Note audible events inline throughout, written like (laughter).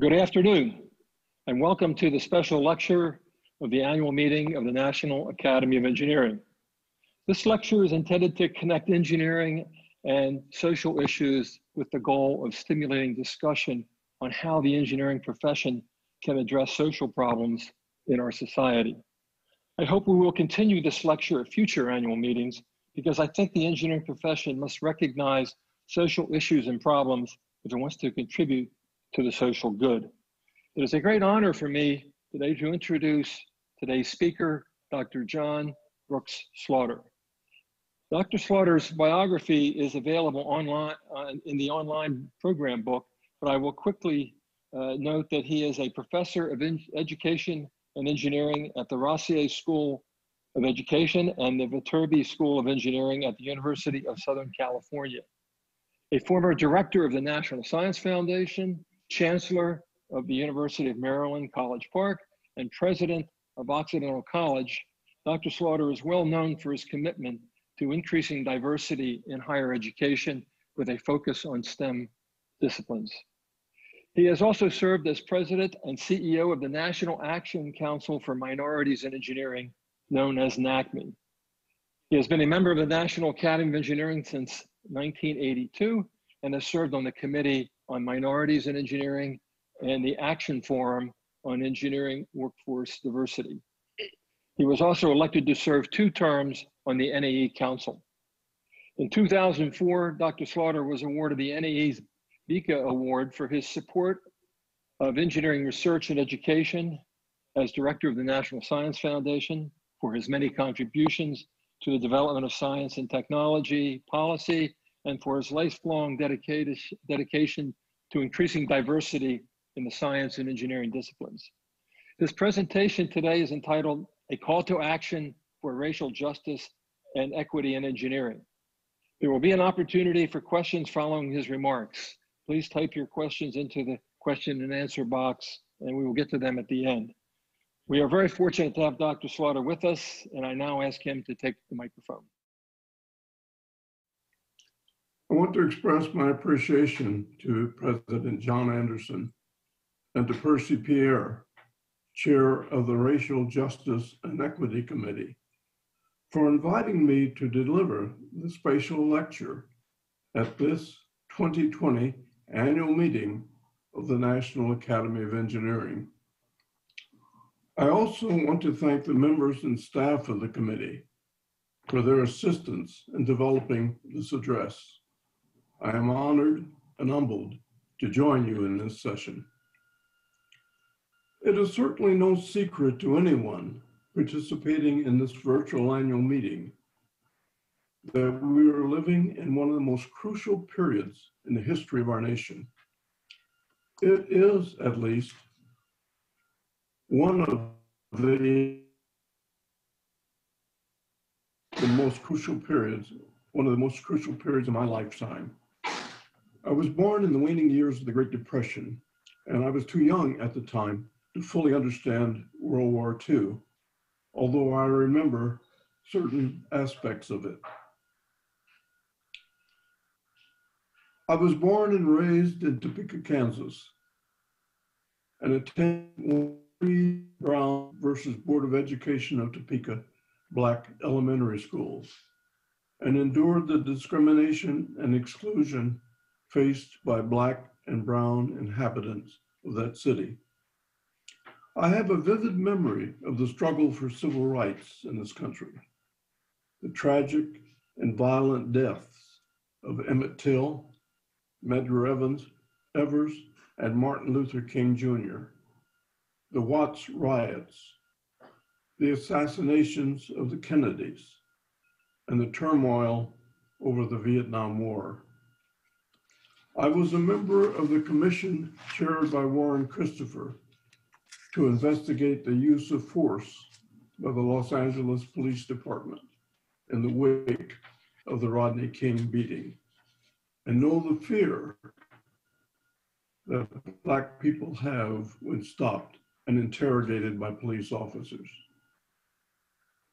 Good afternoon, and welcome to the special lecture of the annual meeting of the National Academy of Engineering. This lecture is intended to connect engineering and social issues with the goal of stimulating discussion on how the engineering profession can address social problems in our society. I hope we will continue this lecture at future annual meetings because I think the engineering profession must recognize social issues and problems if it wants to contribute to the social good. It is a great honor for me today to introduce today's speaker, Dr. John Brooks Slaughter. Dr. Slaughter's biography is available online uh, in the online program book, but I will quickly uh, note that he is a professor of education and engineering at the Rossier School of Education and the Viterbi School of Engineering at the University of Southern California. A former director of the National Science Foundation, chancellor of the University of Maryland, College Park, and president of Occidental College, Dr. Slaughter is well known for his commitment to increasing diversity in higher education with a focus on STEM disciplines. He has also served as president and CEO of the National Action Council for Minorities in Engineering, known as NACME. He has been a member of the National Academy of Engineering since 1982 and has served on the Committee on Minorities in Engineering and the Action Forum on Engineering Workforce Diversity. He was also elected to serve two terms on the NAE Council. In 2004, Dr. Slaughter was awarded the NAE's Bueche Award for his support of engineering research and education as director of the National Science Foundation for his many contributions to the development of science and technology policy and for his lifelong dedication to increasing diversity in the science and engineering disciplines. His presentation today is entitled A Call to Action for Racial Justice and Equity in Engineering. There will be an opportunity for questions following his remarks. Please type your questions into the question and answer box and we will get to them at the end. We are very fortunate to have Dr. Slaughter with us and I now ask him to take the microphone. I want to express my appreciation to President John Anderson and to Percy Pierre, Chair of the Racial Justice and Equity Committee, for inviting me to deliver the spatial lecture at this 2020 annual meeting of the National Academy of Engineering. I also want to thank the members and staff of the committee for their assistance in developing this address. I am honored and humbled to join you in this session. It is certainly no secret to anyone participating in this virtual annual meeting that we are living in one of the most crucial periods in the history of our nation. It is, at least, one of the, the most crucial periods, one of the most crucial periods of my lifetime. I was born in the waning years of the Great Depression, and I was too young at the time to fully understand World War II, although I remember certain aspects of it. I was born and raised in Topeka, Kansas, and attended Brown versus Board of Education of Topeka Black Elementary Schools, and endured the discrimination and exclusion faced by Black and Brown inhabitants of that city. I have a vivid memory of the struggle for civil rights in this country, the tragic and violent deaths of Emmett Till, Medgar Evans, Evers, and Martin Luther King Jr., the Watts riots, the assassinations of the Kennedys, and the turmoil over the Vietnam War. I was a member of the commission chaired by Warren Christopher to investigate the use of force by the Los Angeles Police Department in the wake of the Rodney King beating and know the fear that Black people have when stopped and interrogated by police officers.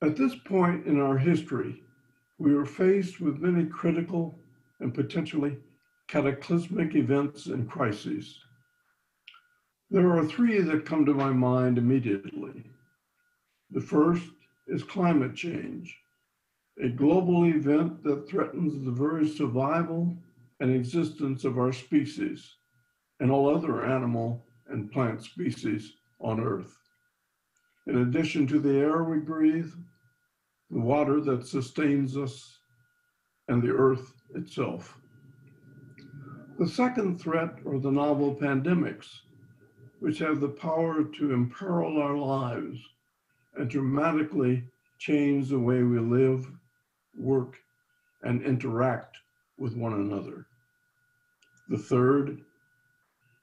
At this point in our history, we are faced with many critical and potentially cataclysmic events and crises. There are three that come to my mind immediately. The first is climate change, a global event that threatens the very survival and existence of our species and all other animal and plant species on Earth. In addition to the air we breathe, the water that sustains us, and the Earth itself. The second threat are the novel pandemics, which have the power to imperil our lives and dramatically change the way we live, work, and interact with one another. The third,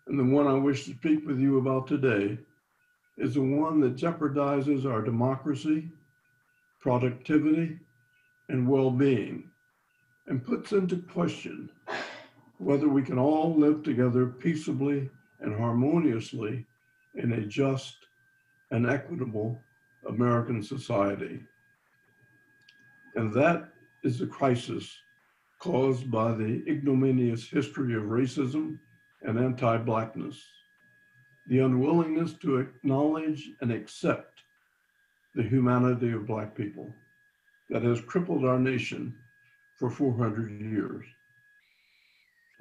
and the one I wish to speak with you about today, is the one that jeopardizes our democracy, productivity, and well being, and puts into question whether we can all live together peaceably and harmoniously in a just and equitable American society. And that is the crisis caused by the ignominious history of racism and anti Blackness the unwillingness to acknowledge and accept the humanity of Black people that has crippled our nation for 400 years.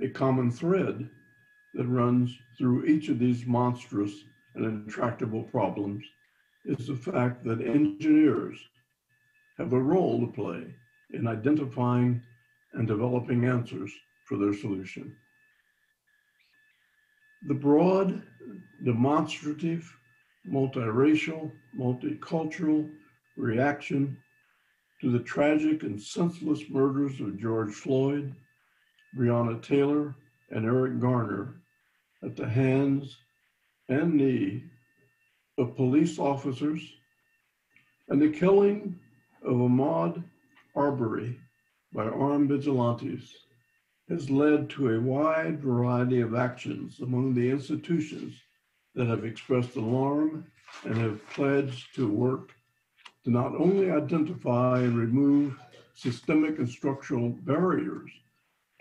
A common thread that runs through each of these monstrous and intractable problems is the fact that engineers have a role to play in identifying and developing answers for their solution. The broad demonstrative, multiracial, multicultural reaction to the tragic and senseless murders of George Floyd, Breonna Taylor, and Eric Garner at the hands and knee of police officers, and the killing of Ahmaud Arbery by armed vigilantes has led to a wide variety of actions among the institutions that have expressed alarm and have pledged to work to not only identify and remove systemic and structural barriers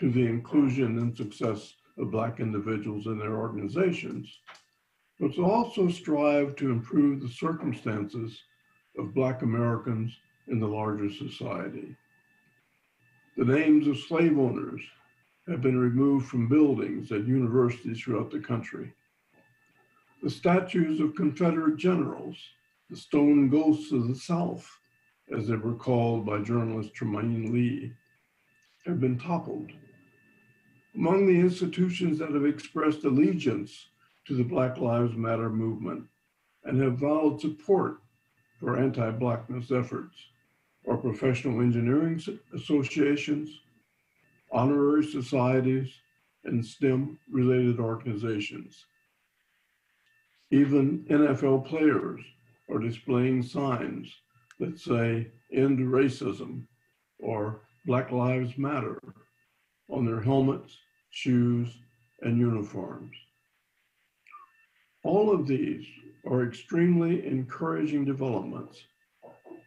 to the inclusion and success of Black individuals in their organizations, but to also strive to improve the circumstances of Black Americans in the larger society. The names of slave owners have been removed from buildings at universities throughout the country. The statues of Confederate generals, the stone ghosts of the South, as they were called by journalist Trymaine Lee, have been toppled. Among the institutions that have expressed allegiance to the Black Lives Matter movement and have vowed support for anti Blackness efforts are professional engineering associations, honorary societies, and STEM related organizations. Even NFL players are displaying signs that say end racism or Black Lives Matter on their helmets, shoes, and uniforms. All of these are extremely encouraging developments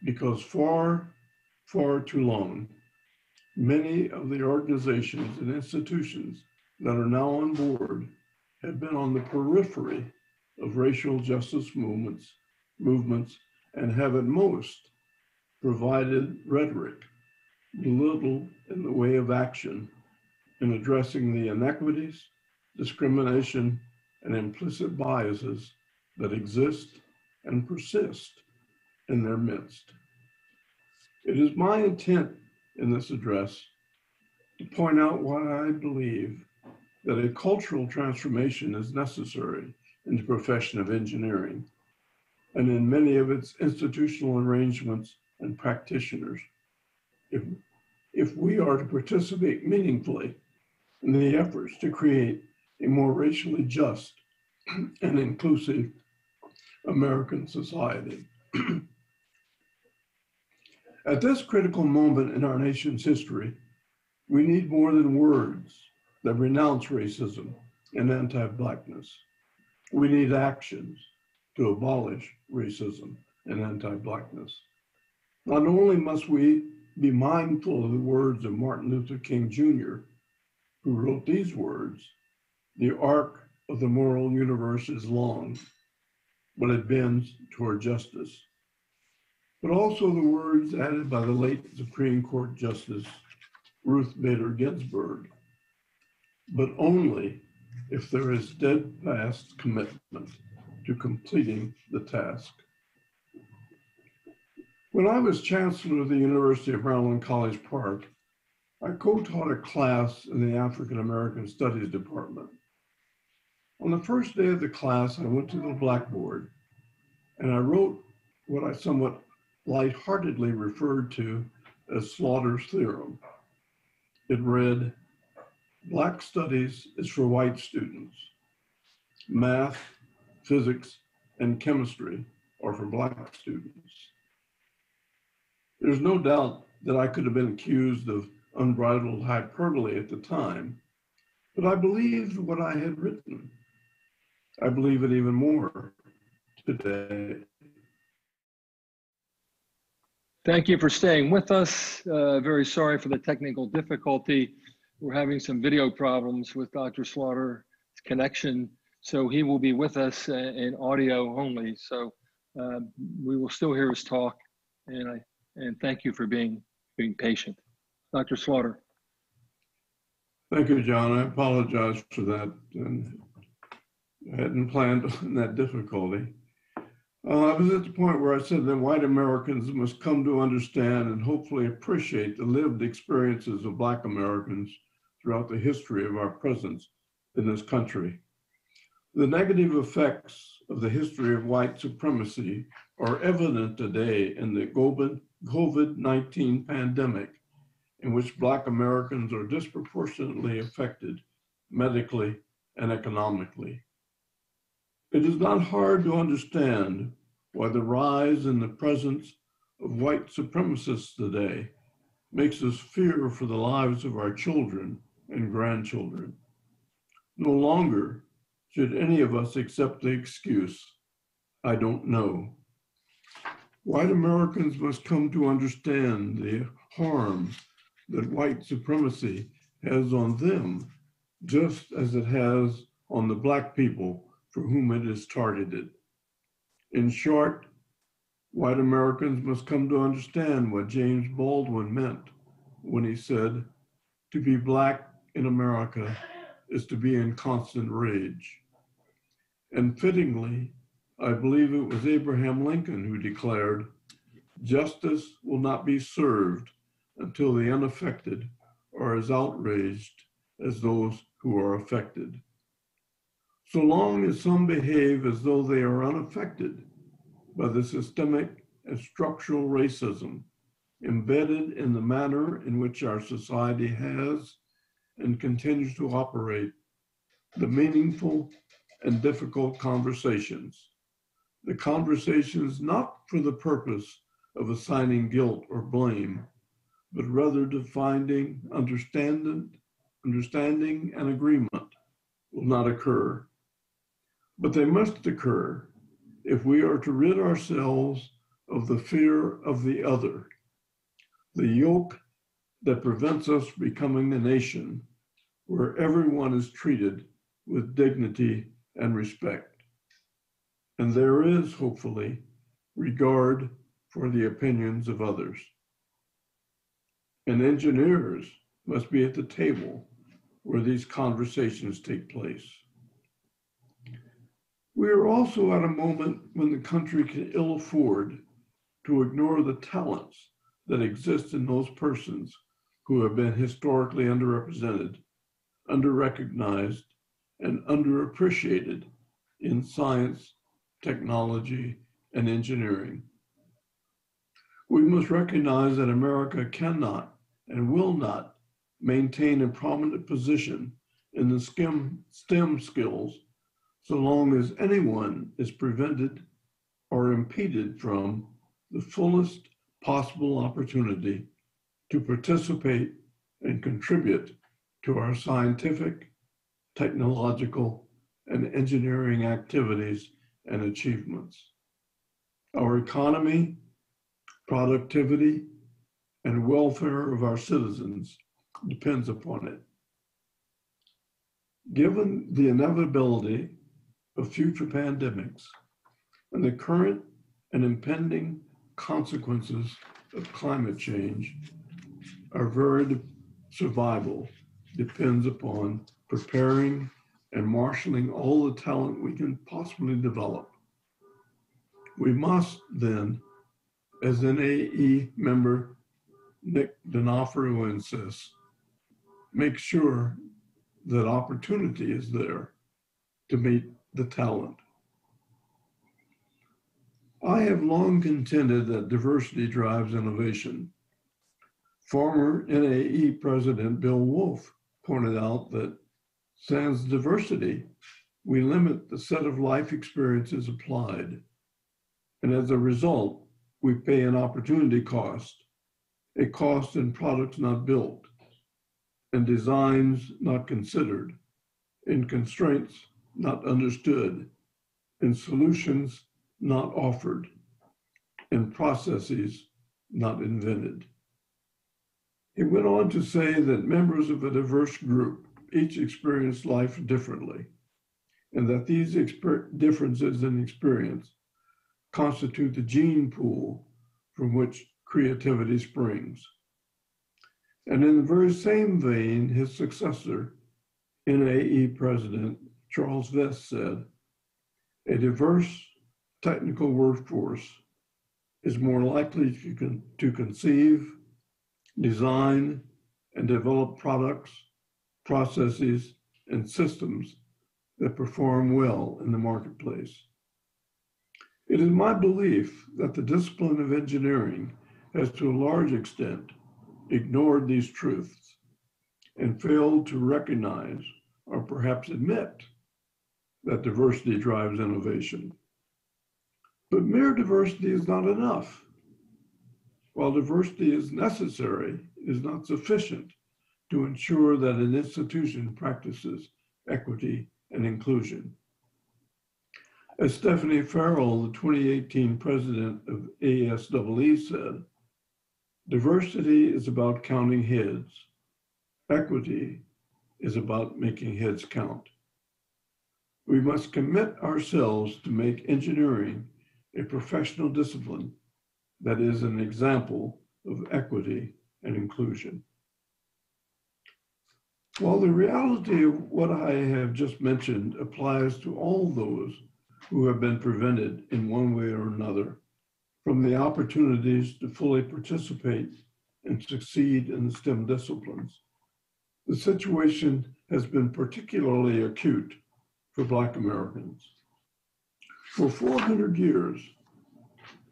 because far, far too long, many of the organizations and institutions that are now on board have been on the periphery of racial justice movements, movements and have at most provided rhetoric, little in the way of action in addressing the inequities, discrimination, and implicit biases that exist and persist in their midst. It is my intent in this address to point out why I believe that a cultural transformation is necessary in the profession of engineering and in many of its institutional arrangements and practitioners. If, if we are to participate meaningfully in the efforts to create a more racially just (clears throat) and inclusive American society. (clears throat) At this critical moment in our nation's history, we need more than words that renounce racism and anti Blackness. We need actions to abolish racism and anti Blackness. Not only must we be mindful of the words of Martin Luther King Jr., who wrote these words The arc of the moral universe is long, but it bends toward justice. But also the words added by the late Supreme Court Justice Ruth Bader Ginsburg, but only if there is steadfast commitment to completing the task. When I was chancellor of the University of Maryland College Park, I co-taught a class in the African American Studies Department. On the first day of the class, I went to the blackboard and I wrote what I somewhat lightheartedly referred to as Slaughter's Theorem. It read, Black studies is for white students. Math, physics, and chemistry are for black students. There's no doubt that I could have been accused of unbridled hyperbole at the time, but I believed what I had written. I believe it even more today. Thank you for staying with us. Uh, very sorry for the technical difficulty. We're having some video problems with Dr. Slaughter's connection, so he will be with us in audio only. So uh, we will still hear his talk, and I and thank you for being being patient. Dr. Slaughter. Thank you, John. I apologize for that. And I hadn't planned (laughs) on that difficulty. Uh, I was at the point where I said that white Americans must come to understand and hopefully appreciate the lived experiences of Black Americans throughout the history of our presence in this country. The negative effects of the history of white supremacy are evident today in the COVID 19 pandemic, in which Black Americans are disproportionately affected medically and economically. It is not hard to understand why the rise in the presence of white supremacists today makes us fear for the lives of our children and grandchildren. No longer should any of us accept the excuse, I don't know. White Americans must come to understand the harm that white supremacy has on them, just as it has on the Black people for whom it is targeted. In short, white Americans must come to understand what James Baldwin meant when he said, to be Black in America is to be in constant rage. And fittingly, I believe it was Abraham Lincoln who declared, justice will not be served until the unaffected are as outraged as those who are affected. So long as some behave as though they are unaffected by the systemic and structural racism embedded in the manner in which our society has and continues to operate, the meaningful and difficult conversations. The conversations not for the purpose of assigning guilt or blame, but rather to finding understanding, understanding and agreement will not occur but they must occur if we are to rid ourselves of the fear of the other, the yoke that prevents us becoming a nation where everyone is treated with dignity and respect. And there is, hopefully, regard for the opinions of others. And engineers must be at the table where these conversations take place. We are also at a moment when the country can ill afford to ignore the talents that exist in those persons who have been historically underrepresented, underrecognized, and underappreciated in science, technology, and engineering. We must recognize that America cannot and will not maintain a prominent position in the STEM, skills so long as anyone is prevented or impeded from the fullest possible opportunity to participate and contribute to our scientific, technological, and engineering activities and achievements. Our economy, productivity, and welfare of our citizens depends upon it. Given the inevitability of future pandemics and the current and impending consequences of climate change, our very survival depends upon preparing and marshaling all the talent we can possibly develop. We must then, as NAE member Nick D'Onofrio insists, make sure that opportunity is there to meet the talent. I have long contended that diversity drives innovation. Former NAE President Bill Wulf pointed out that sans diversity, we limit the set of life experiences applied. And as a result, we pay an opportunity cost, a cost in products not built, and designs not considered, in constraints not understood, in solutions not offered, in processes not invented. He went on to say that members of a diverse group each experience life differently, and that these exper- differences in experience constitute the gene pool from which creativity springs. And in the very same vein, his successor, NAE President Charles Vest said, a diverse technical workforce is more likely to, con- to conceive, design, and develop products, processes, and systems that perform well in the marketplace. It is my belief that the discipline of engineering has to a large extent ignored these truths and failed to recognize or perhaps admit that diversity drives innovation. But mere diversity is not enough. While diversity is necessary, it is not sufficient to ensure that an institution practices equity and inclusion. As Stephanie Farrell, the 2018 president of ASEE, said, diversity is about counting heads. Equity is about making heads count. We must commit ourselves to make engineering a professional discipline that is an example of equity and inclusion. While the reality of what I have just mentioned applies to all those who have been prevented in one way or another from the opportunities to fully participate and succeed in the STEM disciplines, the situation has been particularly acute for Black Americans. For 400 years,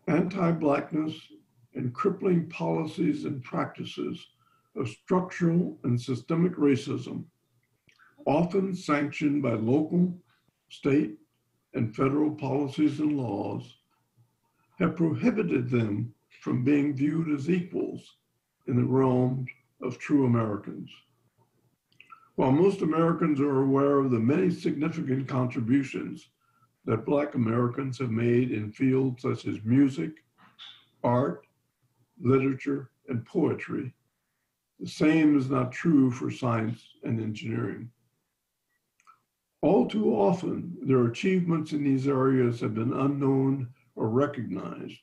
anti Blackness and crippling policies and practices of structural and systemic racism, often sanctioned by local, state, and federal policies and laws, have prohibited them from being viewed as equals in the realm of true Americans. While most Americans are aware of the many significant contributions that Black Americans have made in fields such as music, art, literature, and poetry, the same is not true for science and engineering. All too often, their achievements in these areas have been unknown or recognized,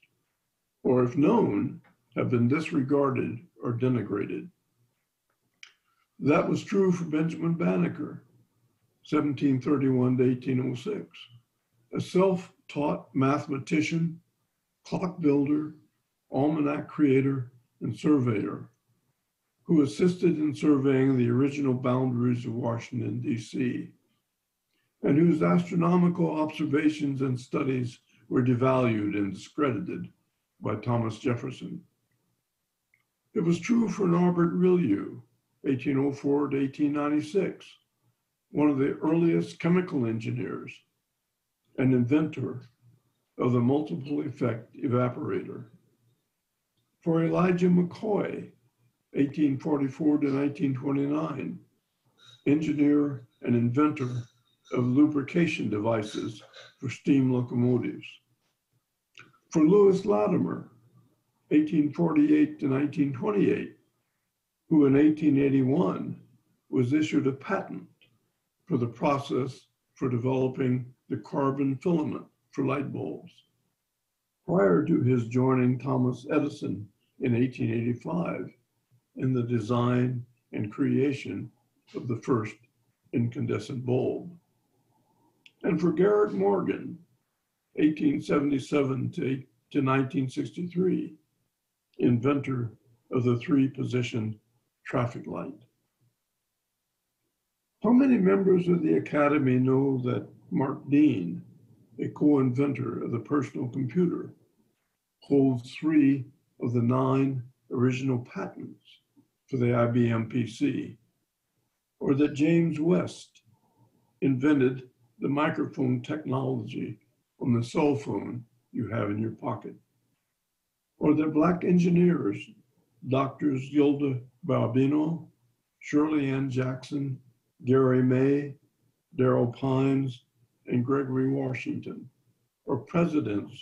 or if known, have been disregarded or denigrated. That was true for Benjamin Banneker, 1731 to 1806, a self taught mathematician, clock builder, almanac creator, and surveyor who assisted in surveying the original boundaries of Washington, D.C., and whose astronomical observations and studies were devalued and discredited by Thomas Jefferson. It was true for Norbert Rillieux, 1804 to 1896, one of the earliest chemical engineers, an inventor of the multiple effect evaporator. For Elijah McCoy, 1844 to 1929, engineer and inventor of lubrication devices for steam locomotives. For Lewis Latimer, 1848 to 1928, who in 1881 was issued a patent for the process for developing the carbon filament for light bulbs. Prior to his joining Thomas Edison in 1885 in the design and creation of the first incandescent bulb. And for Garrett Morgan, 1877 to, to 1963, inventor of the three position traffic light. How many members of the Academy know that Mark Dean, a co-inventor of the personal computer, holds three of the nine original patents for the IBM PC? Or that James West invented the microphone technology on the cell phone you have in your pocket? Or that black engineers, doctors Gilda Barabino, Shirley Ann Jackson, Gary May, Darryl Pines, and Gregory Washington are presidents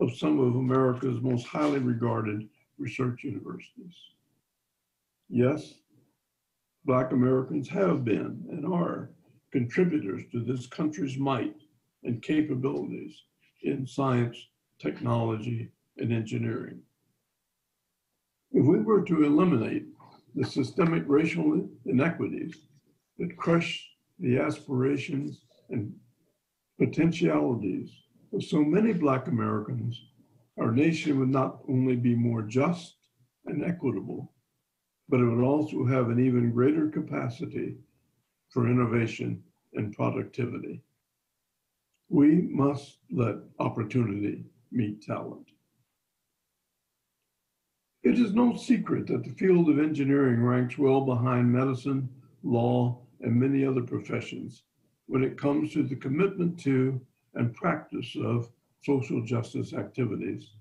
of some of America's most highly regarded research universities. Yes, Black Americans have been and are contributors to this country's might and capabilities in science, technology, and engineering. If we were to eliminate the systemic racial inequities that crush the aspirations and potentialities of so many Black Americans, our nation would not only be more just and equitable, but it would also have an even greater capacity for innovation and productivity. We must let opportunity meet talent. It is no secret that the field of engineering ranks well behind medicine, law, and many other professions when it comes to the commitment to and practice of social justice activities.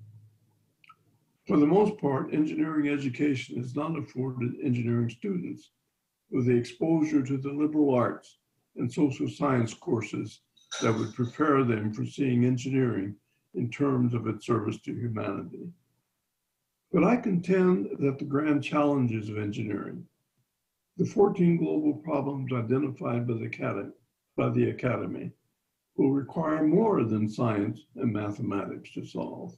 For the most part, engineering education is not afforded engineering students with the exposure to the liberal arts and social science courses that would prepare them for seeing engineering in terms of its service to humanity. But I contend that the grand challenges of engineering the 14 global problems identified by the, academy, by the Academy will require more than science and mathematics to solve.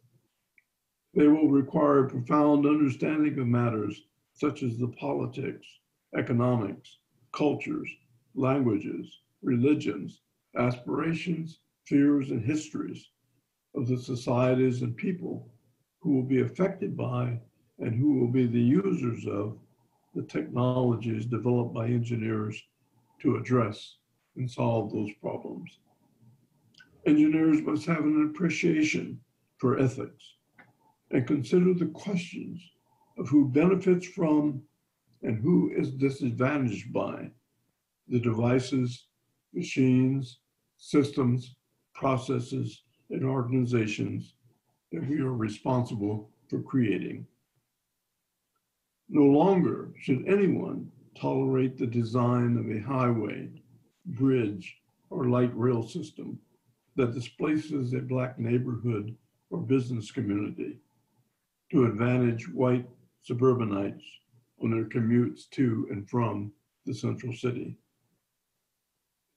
They will require a profound understanding of matters such as the politics, economics, cultures, languages, religions, aspirations, fears, and histories of the societies and people who will be affected by and who will be the users of the technologies developed by engineers to address and solve those problems. Engineers must have an appreciation for ethics and consider the questions of who benefits from and who is disadvantaged by the devices, machines, systems, processes, and organizations that we are responsible for creating. No longer should anyone tolerate the design of a highway, bridge, or light rail system that displaces a Black neighborhood or business community to advantage white suburbanites on their commutes to and from the central city.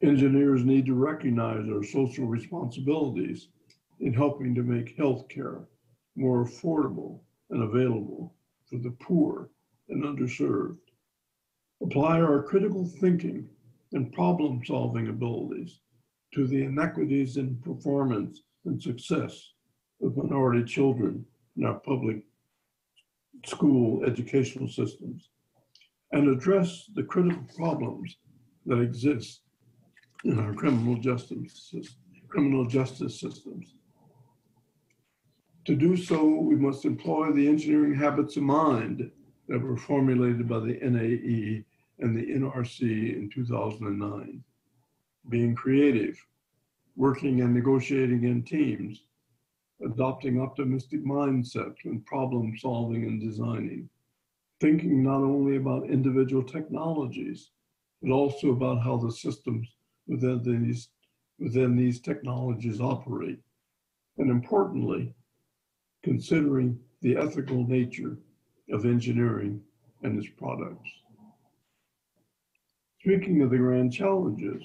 Engineers need to recognize our social responsibilities in helping to make healthcare more affordable and available for the poor and underserved. Apply our critical thinking and problem solving abilities to the inequities in performance and success of minority children in our public school educational systems and address the critical problems that exist in our criminal justice, criminal justice systems. To do so, we must employ the engineering habits of mind that were formulated by the NAE and the NRC in 2009. Being creative, working and negotiating in teams, adopting optimistic mindsets when problem solving and designing, thinking not only about individual technologies, but also about how the systems within these, within these technologies operate. And importantly, considering the ethical nature of engineering and its products. Speaking of the grand challenges,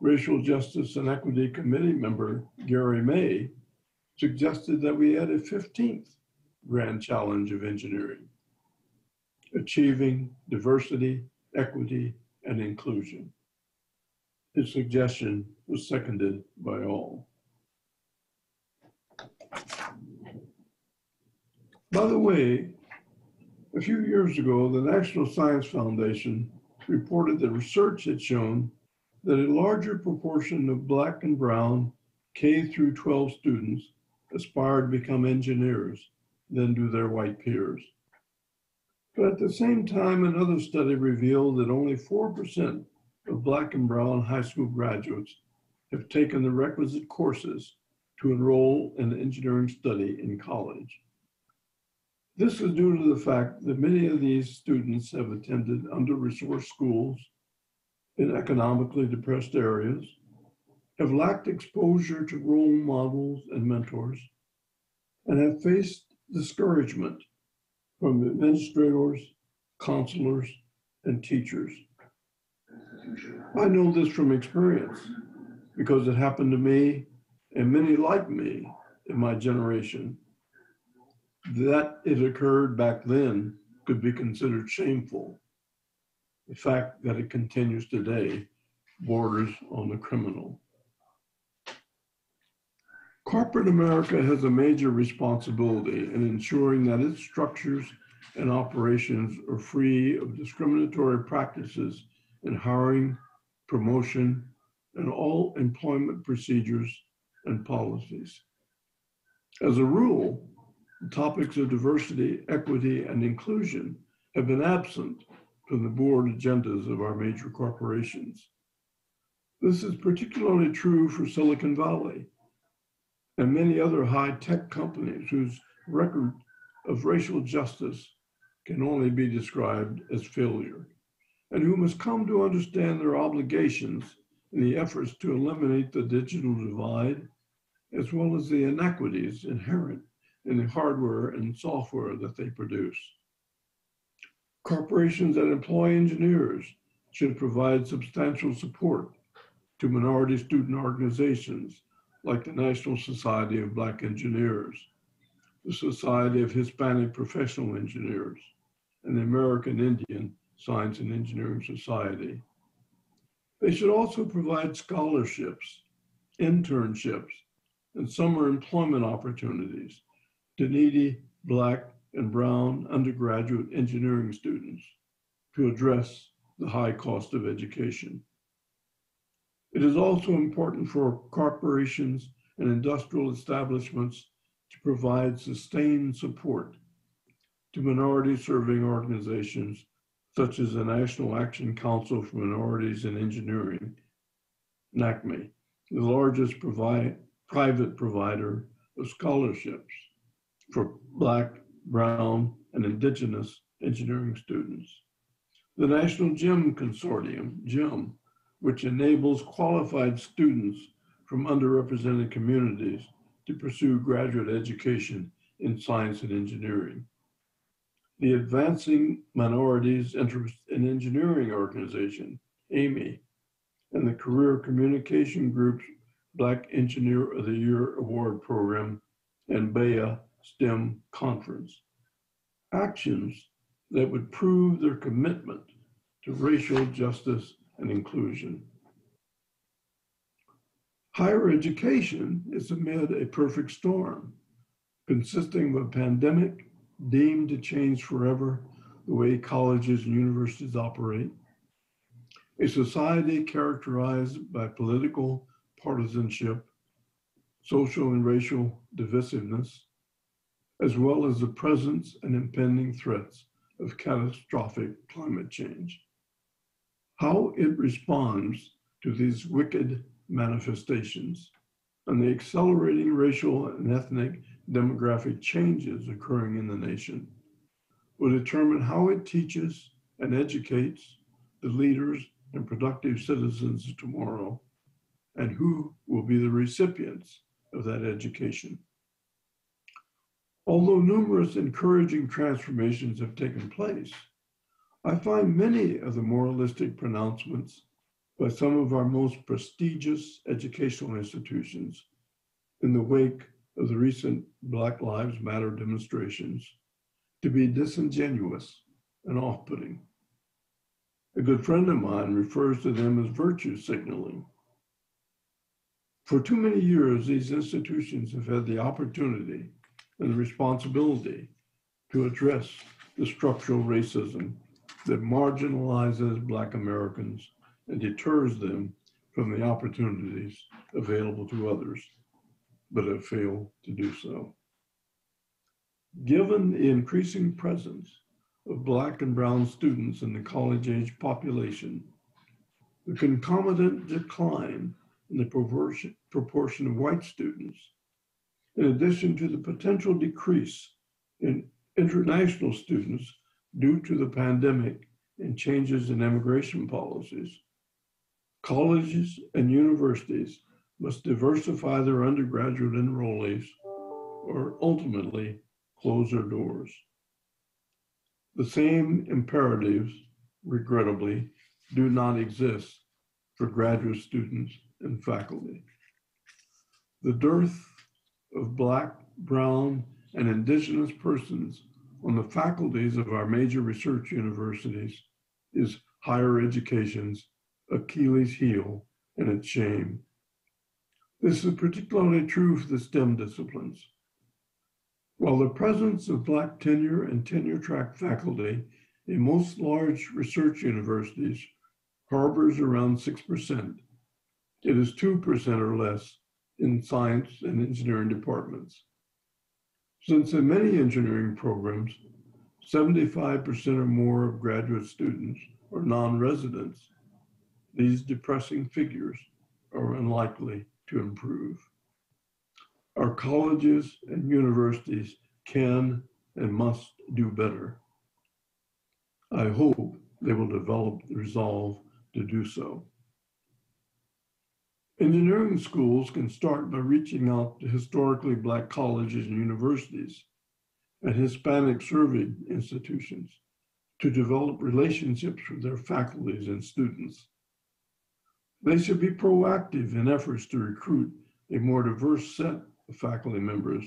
Racial Justice and Equity Committee member Gary May suggested that we add a 15th grand challenge of engineering, achieving diversity, equity, and inclusion. His suggestion was seconded by all. By the way, a few years ago, the National Science Foundation reported that research had shown that a larger proportion of Black and Brown K through 12 students aspire to become engineers than do their white peers. But at the same time, another study revealed that only 4% of Black and Brown high school graduates have taken the requisite courses to enroll in engineering study in college. This is due to the fact that many of these students have attended under-resourced schools in economically depressed areas, have lacked exposure to role models and mentors, and have faced discouragement from administrators, counselors, and teachers. I know this from experience because it happened to me and many like me in my generation. That it occurred back then could be considered shameful. The fact that it continues today borders on the criminal. Corporate America has a major responsibility in ensuring that its structures and operations are free of discriminatory practices in hiring, promotion, and all employment procedures and policies. As a rule, topics of diversity, equity, and inclusion have been absent from the board agendas of our major corporations. This is particularly true for Silicon Valley, and many other high tech companies whose record of racial justice can only be described as failure, and who must come to understand their obligations in the efforts to eliminate the digital divide, as well as the inequities inherent in the hardware and software that they produce. Corporations that employ engineers should provide substantial support to minority student organizations like the National Society of Black Engineers, the Society of Hispanic Professional Engineers, and the American Indian Science and Engineering Society. They should also provide scholarships, internships, and summer employment opportunities to needy Black and Brown undergraduate engineering students to address the high cost of education. It is also important for corporations and industrial establishments to provide sustained support to minority serving organizations such as the National Action Council for Minorities in Engineering, NACME, the largest provide, private provider of scholarships for Black, Brown, and Indigenous engineering students. The National GEM Consortium, GEM, which enables qualified students from underrepresented communities to pursue graduate education in science and engineering. The Advancing Minorities Interest in Engineering Organization, AMIE, and the Career Communication Group's Black Engineer of the Year Award Program and BEYA STEM Conference. Actions that would prove their commitment to racial justice and inclusion. Higher education is amid a perfect storm, consisting of a pandemic deemed to change forever the way colleges and universities operate, a society characterized by political partisanship, social and racial divisiveness, as well as the presence and impending threats of catastrophic climate change. How it responds to these wicked manifestations and the accelerating racial and ethnic demographic changes occurring in the nation will determine how it teaches and educates the leaders and productive citizens of tomorrow and who will be the recipients of that education. Although numerous encouraging transformations have taken place, I find many of the moralistic pronouncements by some of our most prestigious educational institutions in the wake of the recent Black Lives Matter demonstrations to be disingenuous and off putting. A good friend of mine refers to them as virtue signaling. For too many years, these institutions have had the opportunity and the responsibility to address the structural racism that marginalizes Black Americans and deters them from the opportunities available to others, but have failed to do so. Given the increasing presence of Black and Brown students in the college age population, the concomitant decline in the proportion, proportion of white students, in addition to the potential decrease in international students due to the pandemic and changes in immigration policies, colleges and universities must diversify their undergraduate enrollees or ultimately close their doors. The same imperatives, regrettably, do not exist for graduate students and faculty. The dearth of Black, Brown, and Indigenous persons on the faculties of our major research universities is higher education's Achilles heel and its shame. This is particularly true for the STEM disciplines. While the presence of Black tenure and tenure track faculty in most large research universities harbors around 6%, it is 2% or less in science and engineering departments. Since in many engineering programs, 75% or more of graduate students are non-residents, these depressing figures are unlikely to improve. Our colleges and universities can and must do better. I hope they will develop the resolve to do so. Engineering schools can start by reaching out to historically Black colleges and universities and Hispanic serving institutions to develop relationships with their faculties and students. They should be proactive in efforts to recruit a more diverse set of faculty members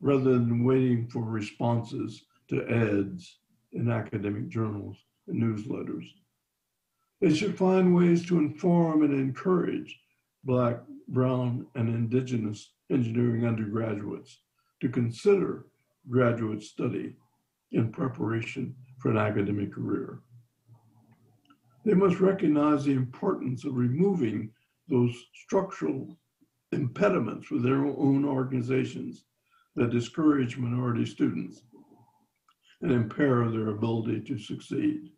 rather than waiting for responses to ads in academic journals and newsletters. They should find ways to inform and encourage Black, Brown, and Indigenous engineering undergraduates to consider graduate study in preparation for an academic career. They must recognize the importance of removing those structural impediments with their own organizations that discourage minority students and impair their ability to succeed.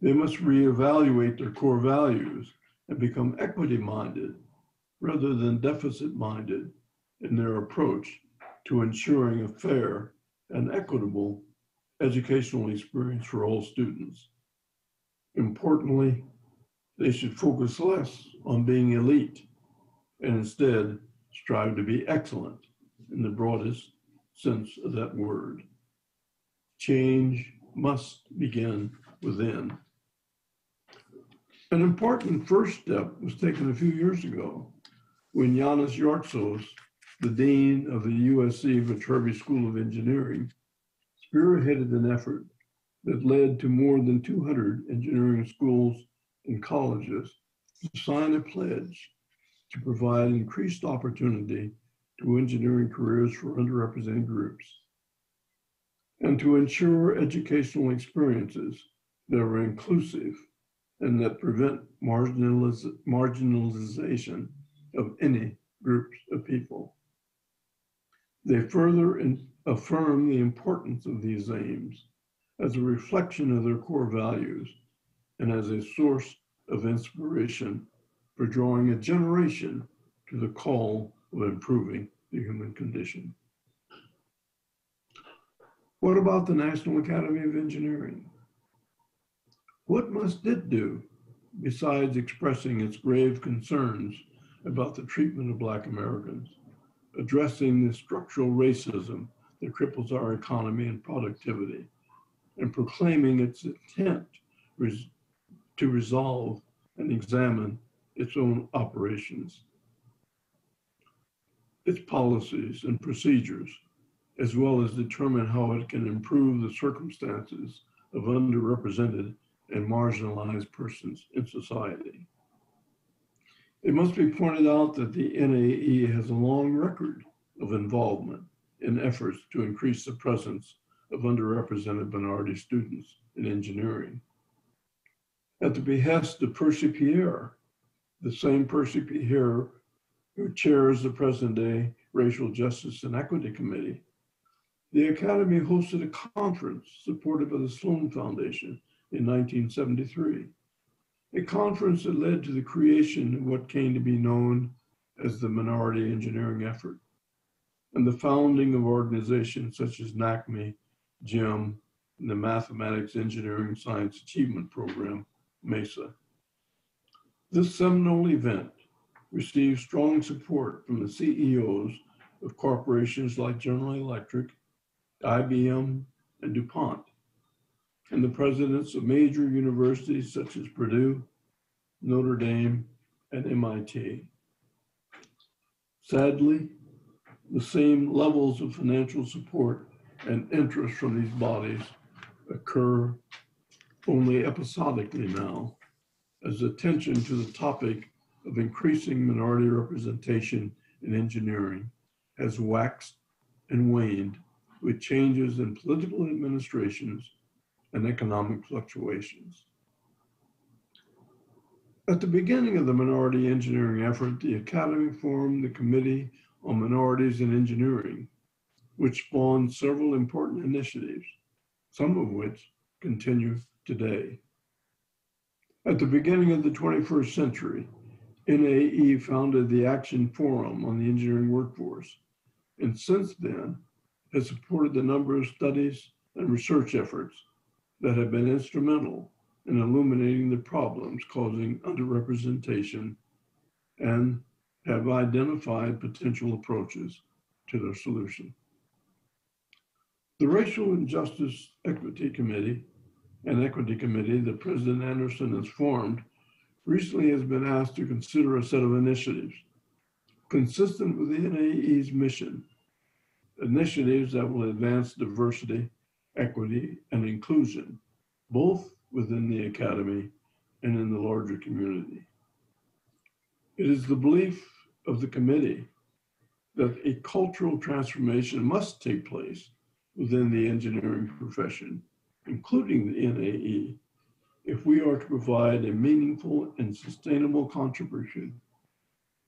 They must reevaluate their core values and become equity minded rather than deficit minded in their approach to ensuring a fair and equitable educational experience for all students. Importantly, they should focus less on being elite and instead strive to be excellent in the broadest sense of that word. Change must begin within. An important first step was taken a few years ago when Yannis Yortsos, the dean of the USC Viterbi School of Engineering, spearheaded an effort that led to more than 200 engineering schools and colleges to sign a pledge to provide increased opportunity to engineering careers for underrepresented groups, and to ensure educational experiences that are inclusive and that prevent marginaliz marginalization of any groups of people. They further affirm the importance of these aims as a reflection of their core values and as a source of inspiration for drawing a generation to the call of improving the human condition. What about the National Academy of Engineering? What must it do besides expressing its grave concerns about the treatment of Black Americans, addressing the structural racism that cripples our economy and productivity, and proclaiming its intent res- to resolve and examine its own operations, its policies and procedures, as well as determine how it can improve the circumstances of underrepresented and marginalized persons in society. It must be pointed out that the NAE has a long record of involvement in efforts to increase the presence of underrepresented minority students in engineering. At the behest of Percy Pierre, the same Percy Pierre who chairs the present day Racial Justice and Equity Committee, the Academy hosted a conference supported by the Sloan Foundation in 1973, a conference that led to the creation of what came to be known as the Minority Engineering Effort and the founding of organizations such as NACME, GEM, the Mathematics Engineering Science Achievement Program, MESA. This seminal event received strong support from the CEOs of corporations like General Electric, IBM, and DuPont, and the presidents of major universities such as Purdue, Notre Dame, and MIT. Sadly, the same levels of financial support and interest from these bodies occur only episodically now, as attention to the topic of increasing minority representation in engineering has waxed and waned with changes in political administrations and economic fluctuations. At the beginning of the minority engineering effort, the Academy formed the Committee on Minorities in Engineering, which spawned several important initiatives, some of which continue today. At the beginning of the 21st century, NAE founded the Action Forum on the Engineering Workforce, and since then has supported a number of studies and research efforts that have been instrumental in illuminating the problems causing underrepresentation and have identified potential approaches to their solution. The Racial Injustice Equity Committee and Equity Committee that President Anderson has formed recently has been asked to consider a set of initiatives consistent with the NAE's mission, initiatives that will advance diversity, equity, and inclusion, both within the Academy and in the larger community. It is the belief of the committee that a cultural transformation must take place within the engineering profession, including the NAE, if we are to provide a meaningful and sustainable contribution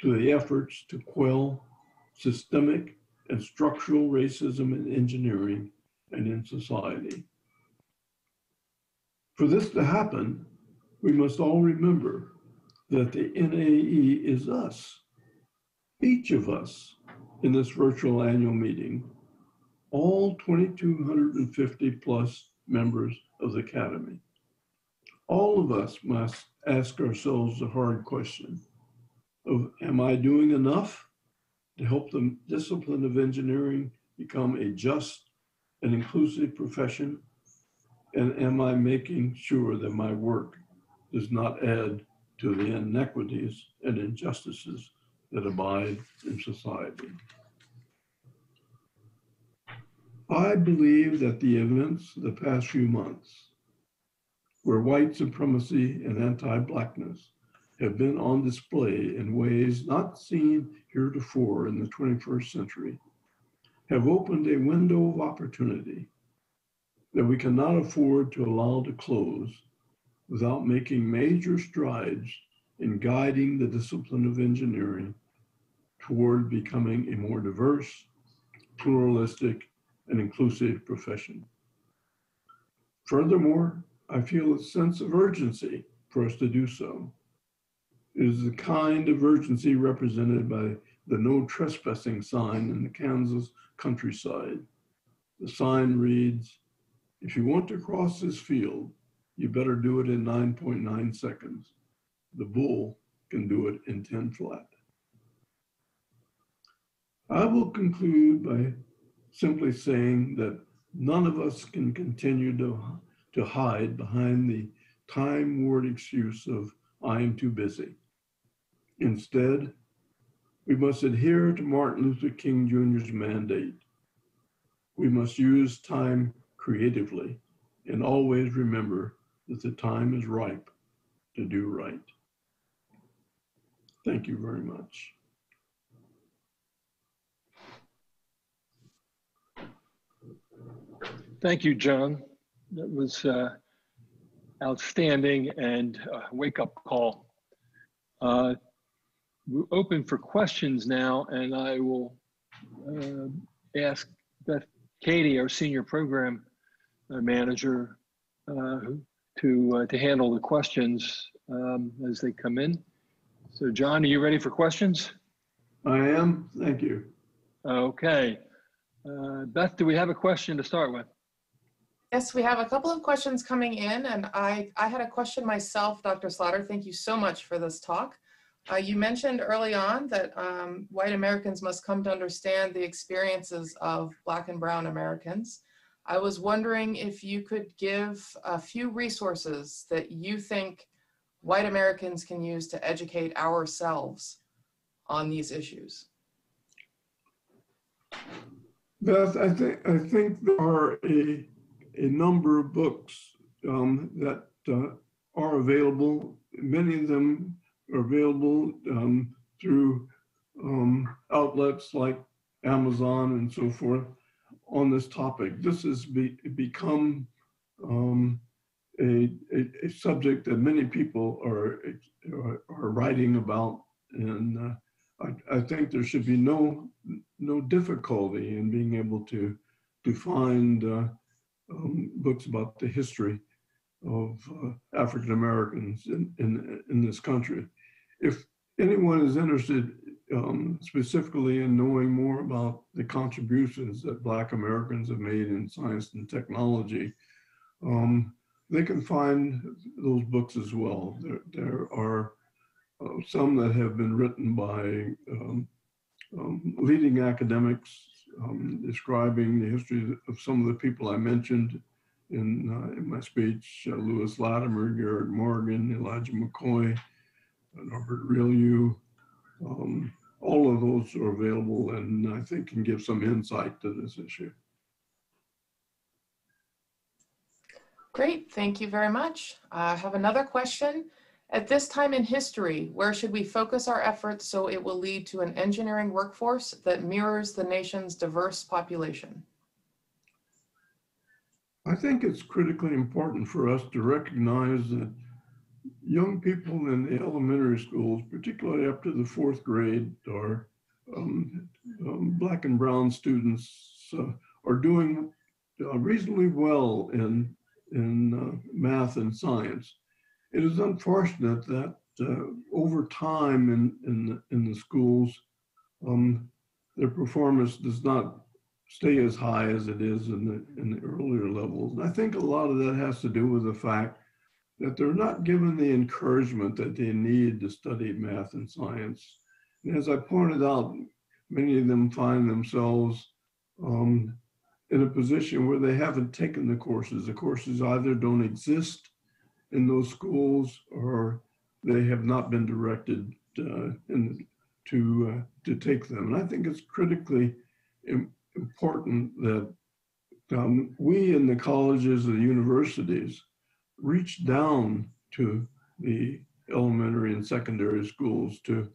to the efforts to quell systemic and structural racism in engineering and in society. For this to happen, we must all remember that the NAE is us, each of us in this virtual annual meeting, all 2,250 plus members of the Academy. All of us must ask ourselves the hard question of am I doing enough to help the discipline of engineering become a just and inclusive profession and am I making sure that my work does not add to the inequities and injustices that abide in society? I believe that the events of the past few months, where white supremacy and anti Blackness have been on display in ways not seen heretofore in the 21st century, have opened a window of opportunity that we cannot afford to allow to close without making major strides in guiding the discipline of engineering toward becoming a more diverse, pluralistic, and inclusive profession. Furthermore, I feel a sense of urgency for us to do so. It is the kind of urgency represented by the no trespassing sign in the Kansas countryside. The sign reads, if you want to cross this field, you better do it in 9.9 seconds. The bull can do it in 10 flat. I will conclude by simply saying that none of us can continue to, to hide behind the time-worn excuse of I am too busy. Instead, we must adhere to Martin Luther King Jr.'s mandate. We must use time creatively and always remember that the time is ripe to do right. Thank you very much. Thank you, John. That was uh, outstanding and a wake-up call. Uh, we're open for questions now, and I will uh, ask Beth Cady, our senior program uh, manager, uh, to uh, to handle the questions um, as they come in. So, John, are you ready for questions? I am. Thank you. Okay. Uh, Beth, do we have a question to start with? Yes, we have a couple of questions coming in, and I, I had a question myself, Dr. Slaughter. Thank you so much for this talk. Uh, you mentioned early on that um, white Americans must come to understand the experiences of Black and Brown Americans. I was wondering if you could give a few resources that you think white Americans can use to educate ourselves on these issues. Beth, I think I think there are a a number of books um, that uh, are available. Many of them are available um, through um, outlets like Amazon and so forth on this topic. This has be, become um, a, a, a, subject that many people are, are, are writing about, and uh, I, I, think there should be no no difficulty in being able to to find uh, um, books about the history of uh, African Americans in, in, in this country. If anyone is interested um, specifically in knowing more about the contributions that Black Americans have made in science and technology, um, they can find those books as well. There, there are uh, some that have been written by um, um leading academics um, describing the history of some of the people I mentioned in, uh, in my speech, uh, Lewis Latimer, Garrett Morgan, Elijah McCoy, uh, Norbert Rillieux. Um, all of those are available and I think can give some insight to this issue. Great, thank you very much. I have another question. At this time in history, where should we focus our efforts so it will lead to an engineering workforce that mirrors the nation's diverse population? I think it's critically important for us to recognize that young people in the elementary schools, particularly up to the fourth grade, are um, um, black and brown students uh, are doing uh, reasonably well in in uh, math and science. It is unfortunate that uh, over time in, in, the, in the schools, um, their performance does not stay as high as it is in the, in the earlier levels. And I think a lot of that has to do with the fact that they're not given the encouragement that they need to study math and science. And as I pointed out, many of them find themselves um, in a position where they haven't taken the courses. The courses either don't exist in those schools or they have not been directed uh, in, to, uh, to take them. And I think it's critically Im important that um, we in the colleges and universities reach down to the elementary and secondary schools to,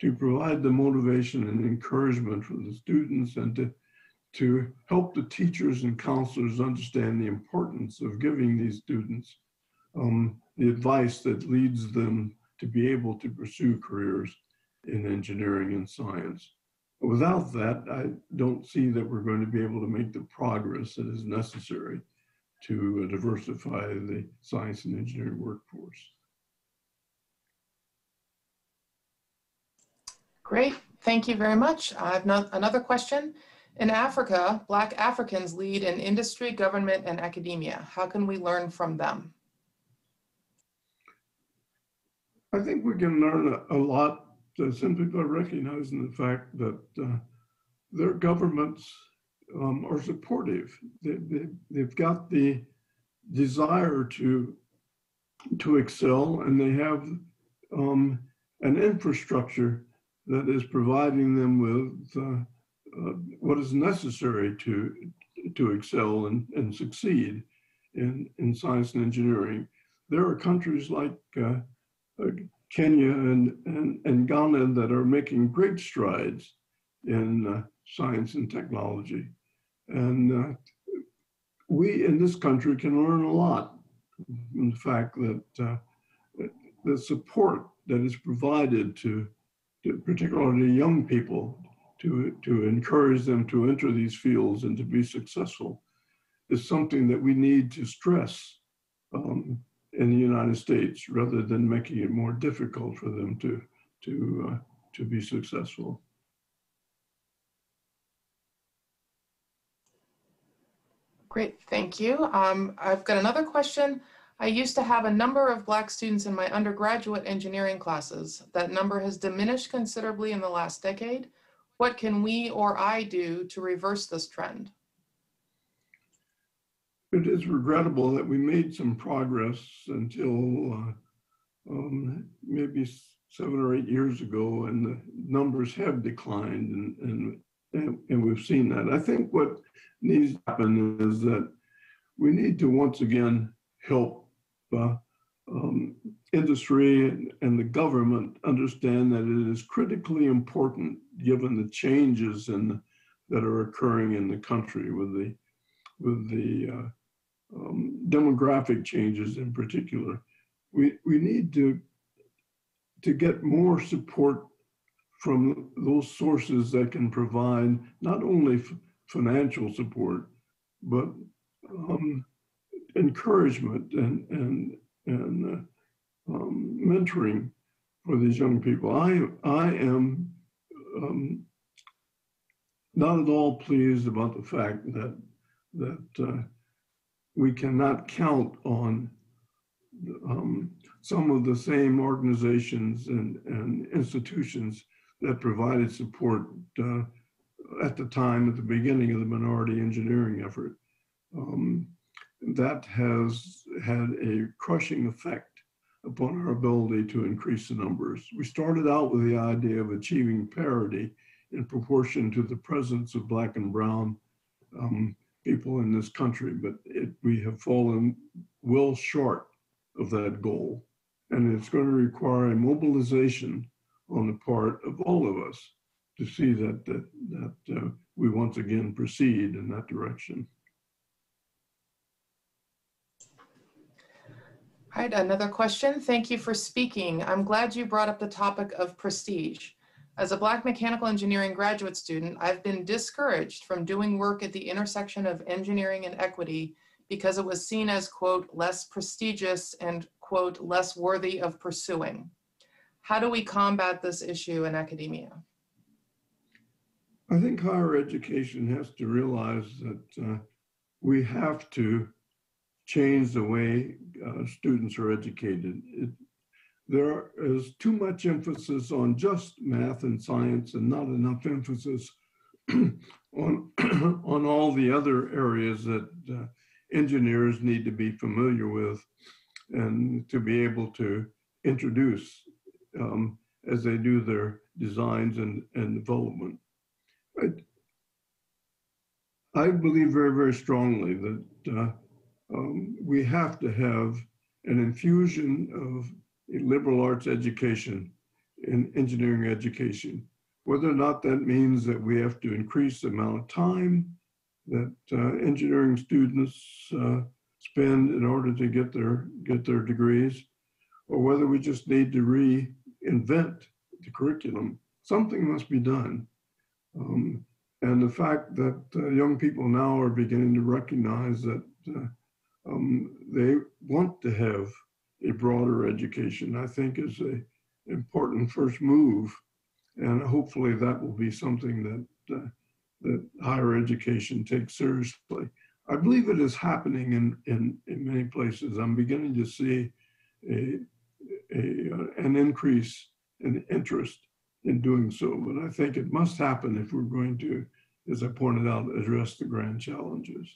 to provide the motivation and encouragement for the students and to, to help the teachers and counselors understand the importance of giving these students um, the advice that leads them to be able to pursue careers in engineering and science. Without that, I don't see that we're going to be able to make the progress that is necessary to diversify the science and engineering workforce. Great, thank you very much. I have no another question. In Africa, Black Africans lead in industry, government, and academia. How can we learn from them? I think we can learn a, a lot simply by recognizing the fact that uh, their governments um, are supportive. They, they, they've got the desire to to excel, and they have um, an infrastructure that is providing them with uh, uh, what is necessary to to excel and, and succeed in, in science and engineering. There are countries like uh Kenya and, and, and Ghana that are making great strides in uh, science and technology. And uh, we in this country can learn a lot from the fact that uh, the support that is provided to, to particularly young people to, to encourage them to enter these fields and to be successful is something that we need to stress um, in the United States rather than making it more difficult for them to, to, uh, to be successful. Great, thank you. Um, I've got another question. I used to have a number of Black students in my undergraduate engineering classes. That number has diminished considerably in the last decade. What can we or I do to reverse this trend? It is regrettable that we made some progress until uh, um, maybe seven or eight years ago, and the numbers have declined, and, and and, we've seen that. I think what needs to happen is that we need to once again help uh, um, industry and, and, the government understand that it is critically important, given the changes in, that are occurring in the country with the with the uh, um, demographic changes in particular. We we need to to get more support from those sources that can provide not only financial support, but um, encouragement and and and uh, um, mentoring for these young people. I I am um, not at all pleased about the fact that that uh, we cannot count on um, some of the same organizations and, and institutions that provided support uh, at the time, at the beginning of the minority engineering effort. Um, that has had a crushing effect upon our ability to increase the numbers. We started out with the idea of achieving parity in proportion to the presence of black and brown um, people in this country, but it, we have fallen well short of that goal. And it's going to require a mobilization on the part of all of us to see that that that uh, we once again proceed in that direction. All right, another question. Thank you for speaking. I'm glad you brought up the topic of prestige. As a Black mechanical engineering graduate student, I've been discouraged from doing work at the intersection of engineering and equity because it was seen as, quote, less prestigious and, quote, less worthy of pursuing. How do we combat this issue in academia? I think higher education has to realize that uh, we have to change the way uh, students are educated. It, there is too much emphasis on just math and science and not enough emphasis (clears throat) on, (clears throat) on all the other areas that uh, engineers need to be familiar with and to be able to introduce um, as they do their designs and, and development. I, I believe very, very strongly that uh, um, we have to have an infusion of liberal arts education in engineering education. Whether or not that means that we have to increase the amount of time that uh, engineering students uh, spend in order to get their get their degrees, or whether we just need to reinvent the curriculum. Something must be done. Um, and the fact that uh, young people now are beginning to recognize that uh, um, they want to have a broader education, I think is a important first move. And hopefully that will be something that, uh, that higher education takes seriously. I believe it is happening in, in, in many places. I'm beginning to see a, a, an increase in interest in doing so. But I think it must happen if we're going to as I pointed out, address the grand challenges.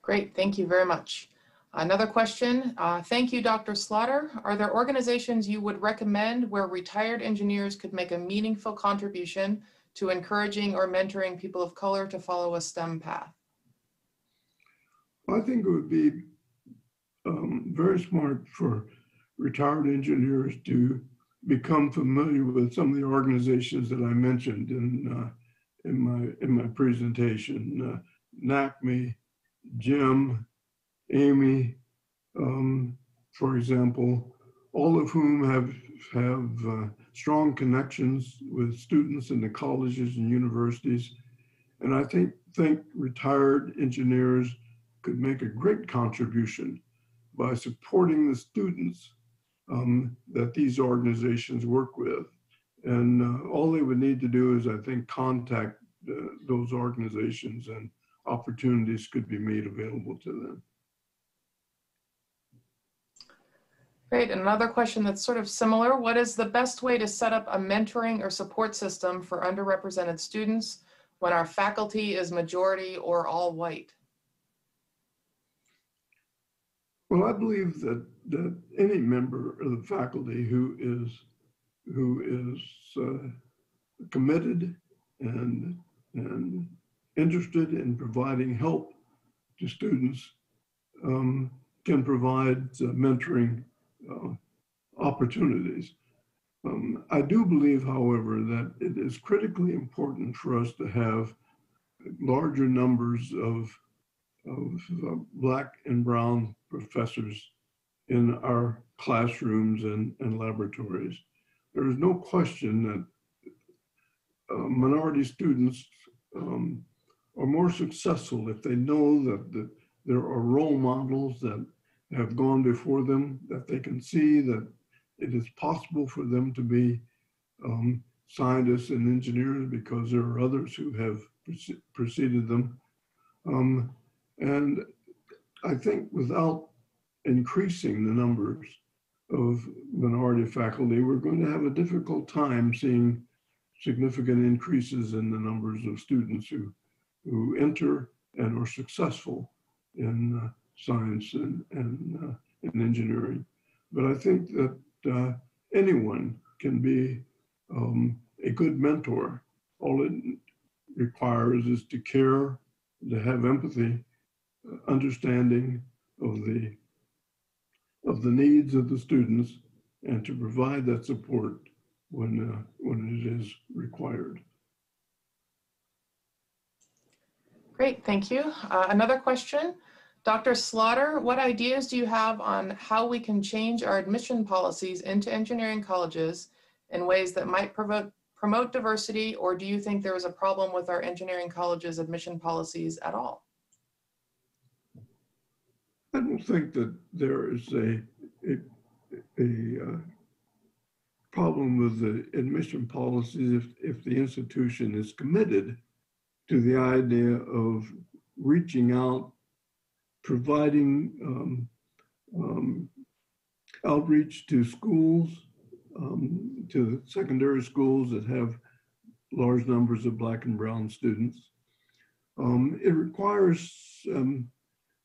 Great, thank you very much. Another question. Uh, thank you, Dr. Slaughter. Are there organizations you would recommend where retired engineers could make a meaningful contribution to encouraging or mentoring people of color to follow a STEM path? I think it would be um, very smart for retired engineers to become familiar with some of the organizations that I mentioned in uh, in my in my presentation. Uh, NACME, GEM, AMIE, um, for example, all of whom have have uh, strong connections with students in the colleges and universities, and I think think retired engineers could make a great contribution by supporting the students um, that these organizations work with. And uh, all they would need to do is, I think, contact uh, those organizations and opportunities could be made available to them. Great. Another question that's sort of similar. What is the best way to set up a mentoring or support system for underrepresented students when our faculty is majority or all white? Well, I believe that, that any member of the faculty who is who is uh, committed and and interested in providing help to students um, can provide uh, mentoring uh, opportunities. Um, I do believe, however, that it is critically important for us to have larger numbers of of uh, black and brown professors in our classrooms and, and laboratories. There is no question that uh, minority students um, are more successful if they know that, that there are role models that have gone before them, that they can see that it is possible for them to be um, scientists and engineers because there are others who have preceded them. Um, and I think without increasing the numbers of minority faculty, we're going to have a difficult time seeing significant increases in the numbers of students who, who enter and are successful in uh, science and, and, uh, and engineering. But I think that uh, anyone can be um, a good mentor. All it requires is to care, to have empathy, understanding of the of the needs of the students and to provide that support when uh, when it is required. Great, thank you. Uh, another question. Dr. Slaughter, what ideas do you have on how we can change our admission policies into engineering colleges in ways that might promote, promote diversity, or do you think there is a problem with our engineering colleges admission policies at all? I don't think that there is a, a, a uh, problem with the admission policies if, if the institution is committed to the idea of reaching out, providing um, um, outreach to schools, um, to secondary schools that have large numbers of black and brown students. Um, it requires um,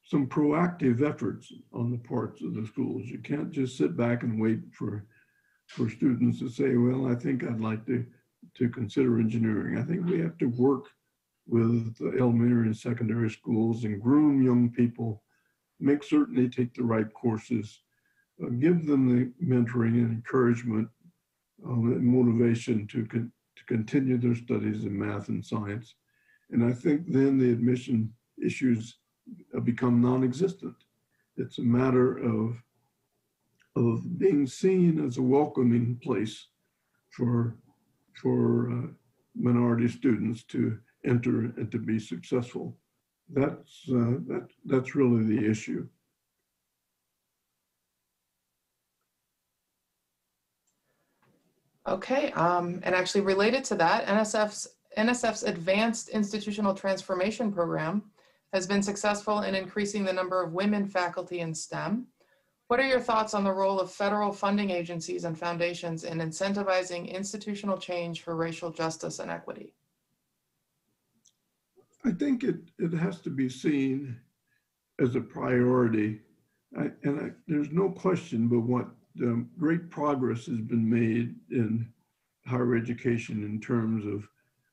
some proactive efforts on the parts of the schools. You can't just sit back and wait for for students to say, well, I think I'd like to to consider engineering. I think we have to work with the elementary and secondary schools and groom young people, make certain they take the right courses, uh, give them the mentoring and encouragement um, and motivation to, con- to continue their studies in math and science. And I think then the admission issues become non-existent. It's a matter of of being seen as a welcoming place for for uh, minority students to enter and to be successful. That's uh, that that's really the issue. Okay, um, and actually related to that, NSF's NSF's Advanced Institutional Transformation Program has been successful in increasing the number of women faculty in STEM. What are your thoughts on the role of federal funding agencies and foundations in incentivizing institutional change for racial justice and equity? I think it, it has to be seen as a priority. I, and I, there's no question but what um, great progress has been made in higher education in terms of,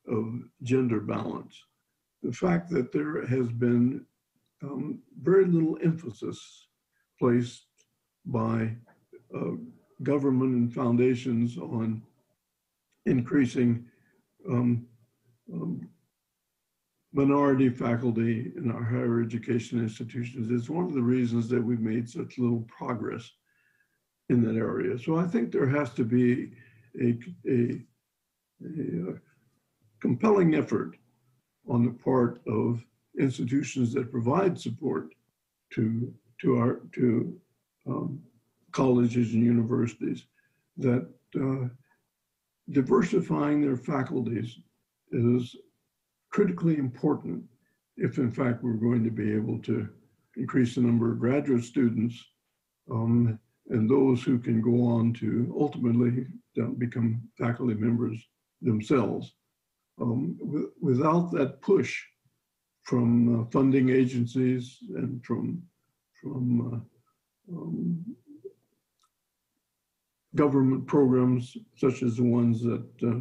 of gender balance. The fact that there has been um, very little emphasis placed by uh, government and foundations on increasing um, um, minority faculty in our higher education institutions is one of the reasons that we've made such little progress in that area. So I think there has to be a, a, a uh, compelling effort on the part of institutions that provide support to to our to um, colleges and universities that uh, diversifying their faculties is critically important if in fact we're going to be able to increase the number of graduate students um, and those who can go on to ultimately become faculty members themselves. Um, without that push from uh, funding agencies and from from uh, um, government programs such as the ones that uh,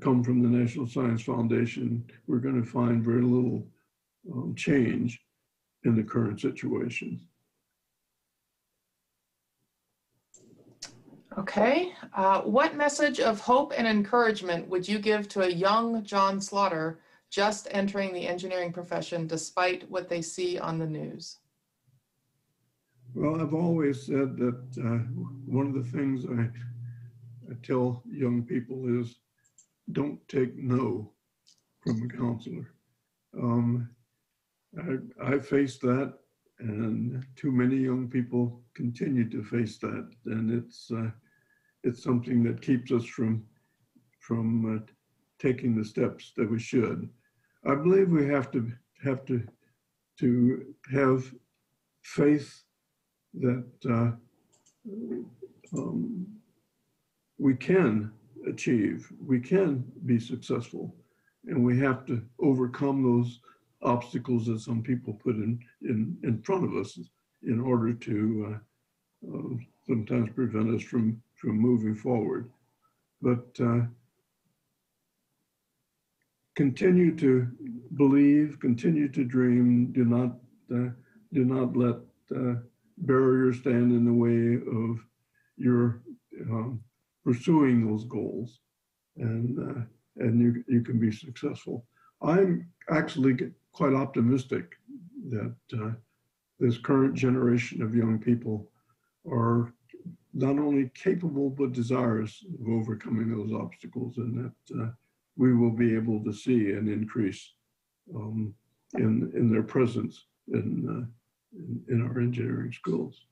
come from the National Science Foundation, we're going to find very little um, change in the current situation. Okay. Uh, what message of hope and encouragement would you give to a young John Slaughter just entering the engineering profession despite what they see on the news? Well, I've always said that uh, one of the things I, I tell young people is don't take no from a counselor. Um, I, I faced that, and too many young people continue to face that, and it's uh, it's something that keeps us from from uh, taking the steps that we should. I believe we have to have to to have faith that uh, um, we can achieve. We can be successful, and we have to overcome those obstacles that some people put in in, in front of us in order to uh, uh, sometimes prevent us from from moving forward. But uh, continue to believe, continue to dream. Do not uh, do not let uh, barriers stand in the way of your pursuing those goals, and uh, and you you can be successful. I'm actually quite optimistic that uh, this current generation of young people are not only capable but desirous of overcoming those obstacles, and that uh, we will be able to see an increase um, in in their presence in, uh, in in our engineering schools.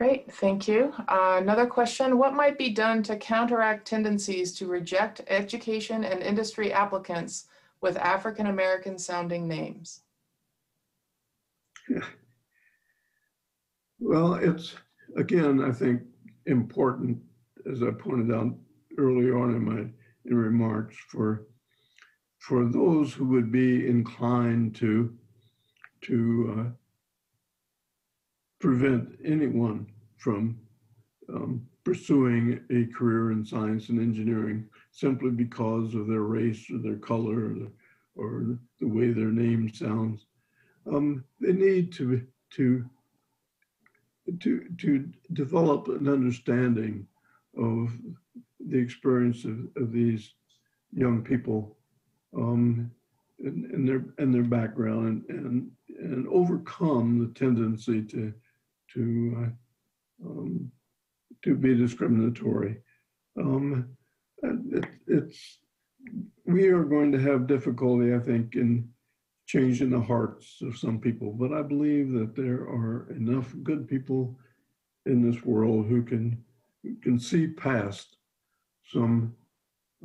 Great, thank you. Uh, another question, what might be done to counteract tendencies to reject education and industry applicants with African-American sounding names? Well, it's, again, I think important, as I pointed out earlier on in my in remarks, for, for those who would be inclined to, to uh, prevent anyone from um, pursuing a career in science and engineering simply because of their race or their color or the, or the way their name sounds. Um, they need to to to to develop an understanding of the experience of, of these young people um, and, and, their and their background and, and and overcome the tendency to to uh, um, to be discriminatory. Um, it, it's we are going to have difficulty, I think, in changing the hearts of some people, but I believe that there are enough good people in this world who can who can see past some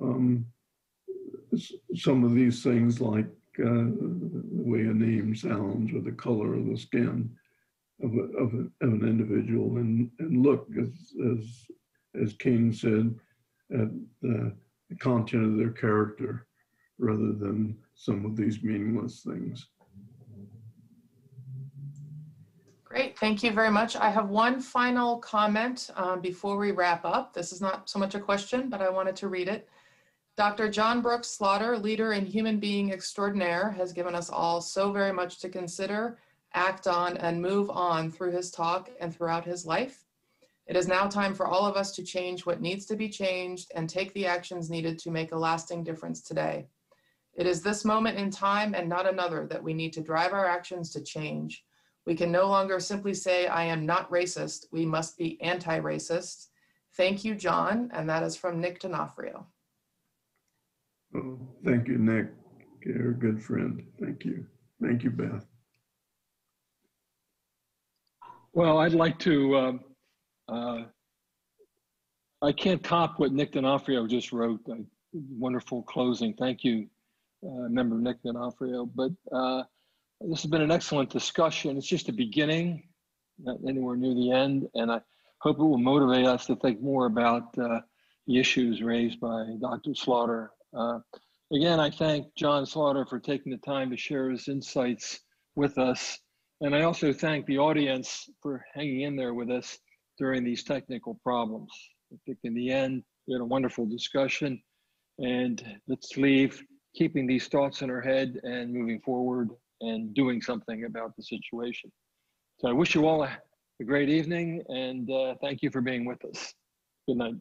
um, some of these things like uh, the way a name sounds or the color of the skin of, a, of, a, of an individual and, and look, as, as, as King said, at the content of their character rather than some of these meaningless things. Great, thank you very much. I have one final comment um, before we wrap up. This is not so much a question, but I wanted to read it. Dr. John Brooks Slaughter, leader and human being extraordinaire, has given us all so very much to consider, act on, and move on through his talk and throughout his life. It is now time for all of us to change what needs to be changed and take the actions needed to make a lasting difference today. It is this moment in time and not another that we need to drive our actions to change. We can no longer simply say, I am not racist. We must be anti-racist. Thank you, John. And that is from Nick D'Onofrio. Oh, thank you, Nick. You're a good friend. Thank you. Thank you, Beth. Well, I'd like to, uh, uh, I can't top what Nick D'Onofrio just wrote. Uh, wonderful closing. Thank you, uh, member Nick D'Onofrio. But uh, this has been an excellent discussion. It's just a beginning, not anywhere near the end. And I hope it will motivate us to think more about uh, the issues raised by Dr. Slaughter. Uh, again, I thank John Slaughter for taking the time to share his insights with us. And I also thank the audience for hanging in there with us during these technical problems. I think in the end, we had a wonderful discussion. And let's leave keeping these thoughts in our head and moving forward and doing something about the situation. So I wish you all a, great evening and uh, thank you for being with us. Good night.